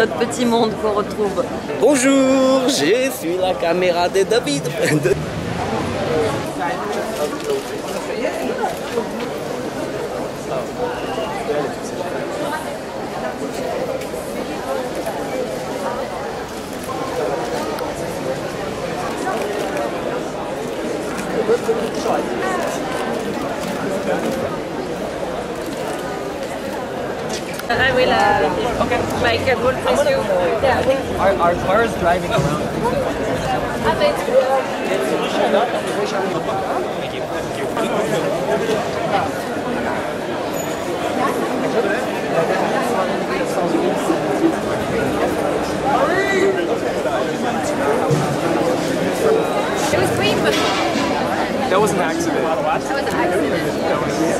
Notre petit monde qu'on retrouve. Bonjour, je suis la caméra de David. I will uh, make a good for you. Yeah. Our, our car is driving around. It was green before. That was an accident. That was an accident.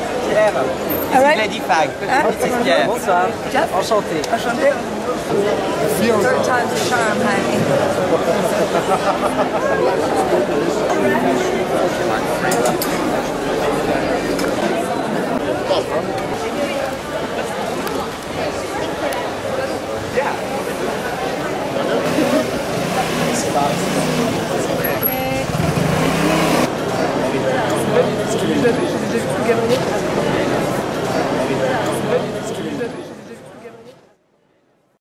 Pierre. right. Lady Fag. C'est Pierre. Bonsoir. Enchanté. Enchanté. Third time's a charm, honey. Je vais vous